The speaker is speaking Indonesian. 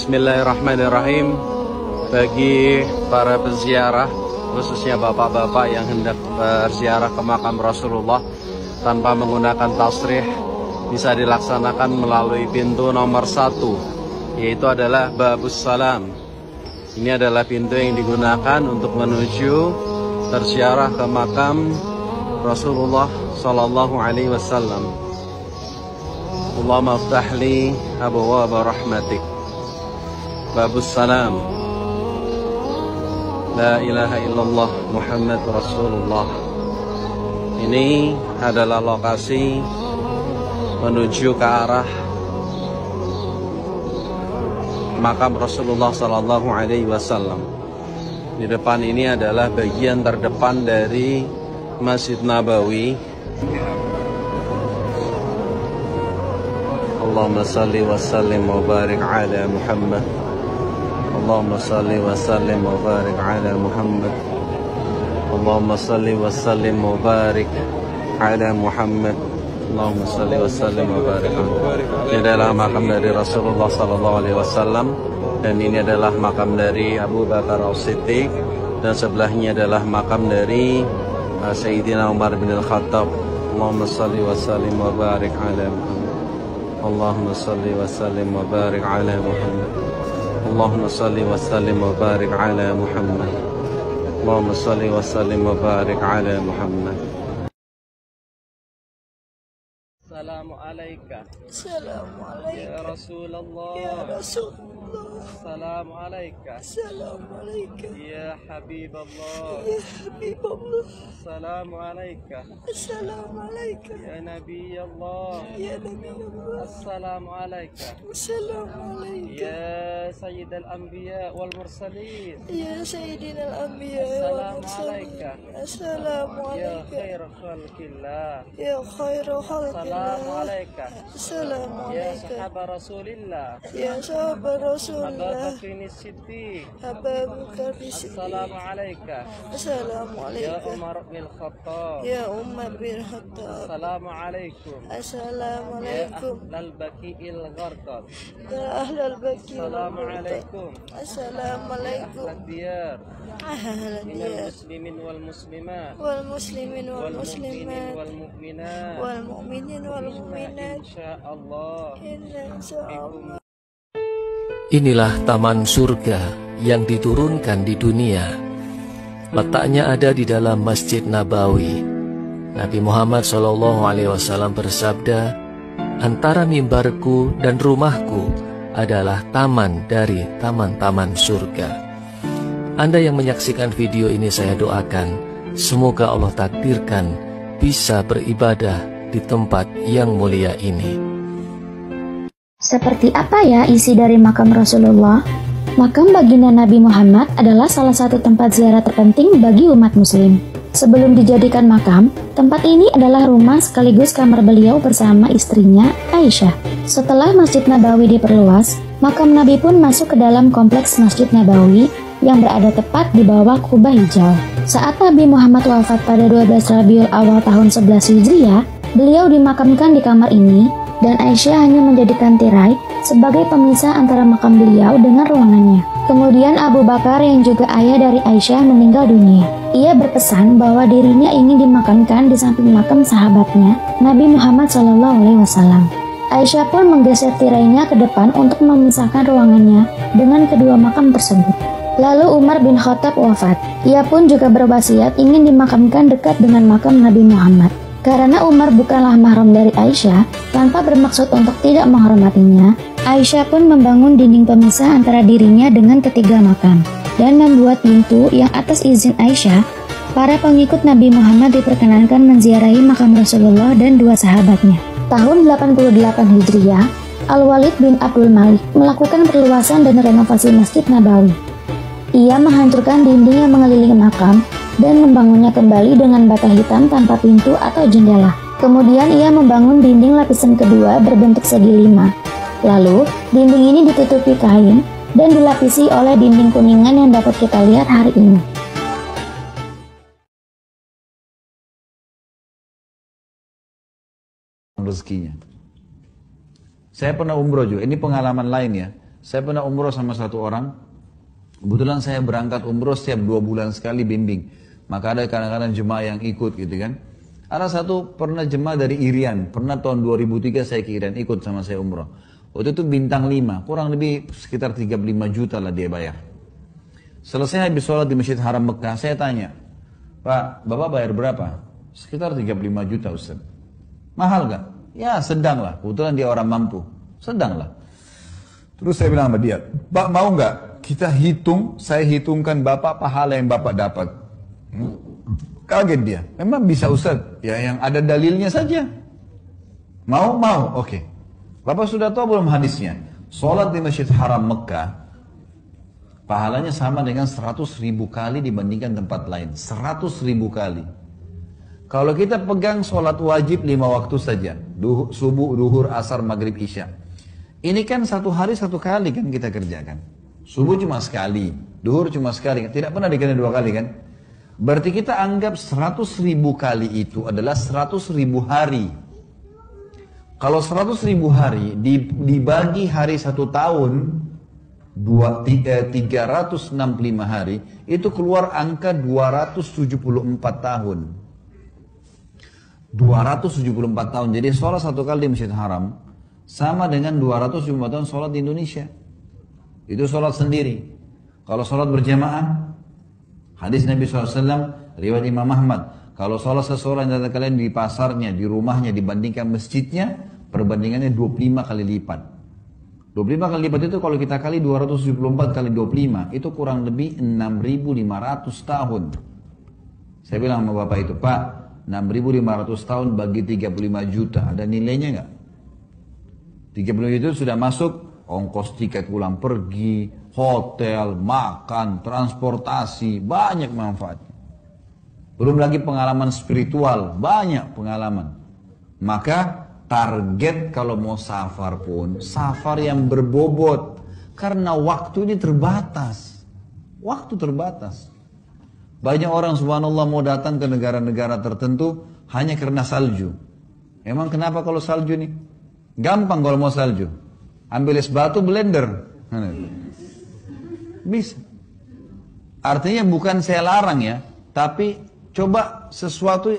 Bismillahirrahmanirrahim. Bagi para peziarah Khususnya bapak-bapak yang hendak berziarah ke makam Rasulullah Tanpa menggunakan tasrih Bisa dilaksanakan melalui pintu nomor satu Yaitu adalah Babus Salam. Ini adalah pintu yang digunakan untuk menuju Terziarah ke makam Rasulullah Sallallahu Alaihi Wasallam. Allahumma aftah li abwaab rahmatik Babus Salam La ilaha illallah Muhammad Rasulullah Ini adalah lokasi menuju ke arah makam Rasulullah Sallallahu Alaihi Wasallam. Di depan ini adalah bagian terdepan dari Masjid Nabawi. Allahumma salli wa sallim wa barik ala Muhammad. اللهم صل وسلم وبارك على محمد اللهم صل وسلم وبارك على محمد اللهم صل وسلم وبارك ini adalah makam dari Rasulullah sallallahu alaihi wasallam dan ini adalah makam dari Abu Bakar As-Siddiq dan sebelahnya adalah makam dari uh, Sayyidina Umar bin Al-Khattab Allahumma salli wa sallim wa barik ala Muhammad Allahumma salli wa sallim wa barik ala Muhammad اللهم صل وسلم وبارك على محمد. اللهم صل وسلم وبارك على محمد. السلام عليك. السلام عليك. يا رسول الله. يا رسول الله السلام عليك. السلام عليك. يا حبيب الله. يا حبيب الله. السلام عليك. السلام عليك. يا نبي الله. يا نبي الله. السلام عليك. السلام عليك. يا سيد الأنبياء والمرسلين. يا سيدنا الأنبياء السلام عليك. السلام يا عليك. خير خلق الله. يا خير خلق السلام الله. عليك. السلام يا عليك. صحاب رسول الله. يا صاحب رسول أبا الله بكر الصديق أبا بكر السلام عليك. السلام يا عليك. عمر بن الخطاب. يا عمر بن الخطاب. السلام عليكم. السلام يا عليكم. أهل البكيء الغرقد يا أهل البكي السلام. عليكم. السلام أهل عليكم. الديار. أهل من الديار. المسلمين والمسلمات. والمسلمين والمؤمنين والمسلمات والمؤمنات. والمؤمنين إن والمؤمنات شاء الله. إن شاء الله Inilah taman surga yang diturunkan di dunia. Letaknya ada di dalam Masjid Nabawi. Nabi Muhammad SAW bersabda, antara mimbarku dan rumahku adalah taman dari taman-taman surga. Anda yang menyaksikan video ini saya doakan, semoga Allah takdirkan bisa beribadah di tempat yang mulia ini. Seperti apa ya isi dari makam Rasulullah? Makam baginda Nabi Muhammad adalah salah satu tempat ziarah terpenting bagi umat muslim. Sebelum dijadikan makam, tempat ini adalah rumah sekaligus kamar beliau bersama istrinya, Aisyah. Setelah Masjid Nabawi diperluas, makam Nabi pun masuk ke dalam kompleks Masjid Nabawi yang berada tepat di bawah kubah hijau. Saat Nabi Muhammad wafat pada 12 Rabiul Awal tahun 11 Hijriah, beliau dimakamkan di kamar ini dan Aisyah hanya menjadikan tirai sebagai pemisah antara makam beliau dengan ruangannya. Kemudian Abu Bakar yang juga ayah dari Aisyah meninggal dunia. Ia berpesan bahwa dirinya ingin dimakamkan di samping makam sahabatnya, Nabi Muhammad SAW. Aisyah pun menggeser tirainya ke depan untuk memisahkan ruangannya dengan kedua makam tersebut. Lalu Umar bin Khattab wafat. Ia pun juga berwasiat ingin dimakamkan dekat dengan makam Nabi Muhammad. Karena Umar bukanlah mahram dari Aisyah, tanpa bermaksud untuk tidak menghormatinya, Aisyah pun membangun dinding pemisah antara dirinya dengan ketiga makam dan membuat pintu yang atas izin Aisyah, para pengikut Nabi Muhammad diperkenankan menziarahi makam Rasulullah dan dua sahabatnya. Tahun 88 Hijriah, Al-Walid bin Abdul Malik melakukan perluasan dan renovasi Masjid Nabawi. Ia menghancurkan dinding yang mengelilingi makam dan membangunnya kembali dengan bata hitam tanpa pintu atau jendela. Kemudian ia membangun dinding lapisan kedua berbentuk segi lima. Lalu, dinding ini ditutupi kain dan dilapisi oleh dinding kuningan yang dapat kita lihat hari ini. rezekinya. Saya pernah umroh juga, ini pengalaman lain ya. Saya pernah umroh sama satu orang. Kebetulan saya berangkat umroh setiap dua bulan sekali bimbing. Maka ada kadang-kadang jemaah yang ikut gitu kan. Ada satu pernah jemaah dari Irian. Pernah tahun 2003 saya ke Irian ikut sama saya umroh. Waktu itu bintang 5. Kurang lebih sekitar 35 juta lah dia bayar. Selesai habis sholat di Masjid Haram Mekah, saya tanya, Pak, Bapak bayar berapa? Sekitar 35 juta Ustaz. Mahal gak? Ya sedang lah, kebetulan dia orang mampu. Sedang lah. Terus saya bilang sama dia, Pak mau nggak kita hitung, saya hitungkan Bapak pahala yang Bapak dapat. Hmm? Kaget dia, memang bisa Ustaz, ya yang ada dalilnya saja. Mau? Mau, oke. Bapak sudah tahu belum hadisnya? Sholat di Masjid Haram Mekah, pahalanya sama dengan 100 ribu kali dibandingkan tempat lain. 100 ribu kali. Kalau kita pegang sholat wajib lima waktu saja, duhur, subuh, duhur, asar, maghrib, isya. Ini kan satu hari satu kali kan kita kerjakan. Subuh cuma sekali, duhur cuma sekali, tidak pernah dikerjakan dua kali kan? Berarti kita anggap 100 ribu kali itu adalah 100 ribu hari. Kalau 100 ribu hari dibagi hari satu tahun, dua, tiga, 365 hari, itu keluar angka 274 tahun. 274 tahun. Jadi sholat satu kali di Masjid Haram sama dengan 274 tahun sholat di Indonesia. Itu sholat sendiri. Kalau sholat berjamaah, hadis Nabi SAW, riwayat Imam Ahmad. Kalau sholat seseorang dari kalian di pasarnya, di rumahnya dibandingkan masjidnya, perbandingannya 25 kali lipat. 25 kali lipat itu kalau kita kali 274 kali 25, itu kurang lebih 6.500 tahun. Saya bilang sama bapak itu, Pak, 6.500 tahun bagi 35 juta, ada nilainya nggak? 35 juta sudah masuk ongkos tiket pulang pergi, hotel, makan, transportasi, banyak manfaatnya. Belum lagi pengalaman spiritual, banyak pengalaman. Maka target kalau mau safar pun, safar yang berbobot. Karena waktu ini terbatas. Waktu terbatas. Banyak orang subhanallah mau datang ke negara-negara tertentu hanya karena salju. Emang kenapa kalau salju nih? Gampang kalau mau salju. Ambil es batu blender. Bisa. Artinya bukan saya larang ya, tapi coba sesuatu